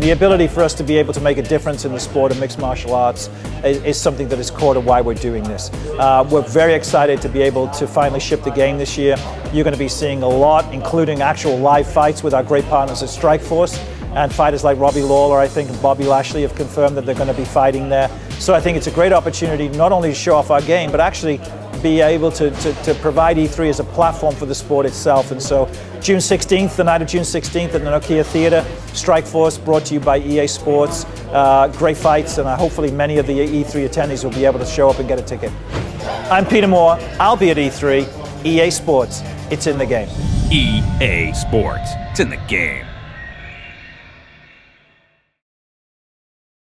the ability for us to be able to make a difference in the sport of mixed martial arts is, is something that is core to why we're doing this. Uh, we're very excited to be able to finally ship the game this year. You're going to be seeing a lot, including actual live fights with our great partners at Strikeforce. And fighters like Robbie Lawler, I think, and Bobby Lashley have confirmed that they're going to be fighting there. So I think it's a great opportunity not only to show off our game, but actually be able to, to, to, provide E3 as a platform for the sport itself. And so June 16th, the night of June 16th at the Nokia Theatre, Strikeforce brought to you by EA Sports. Uh, great fights, and uh, hopefully many of the E3 attendees will be able to show up and get a ticket. I'm Peter Moore. I'll be at E3. EA Sports. It's in the game. EA Sports. It's in the game.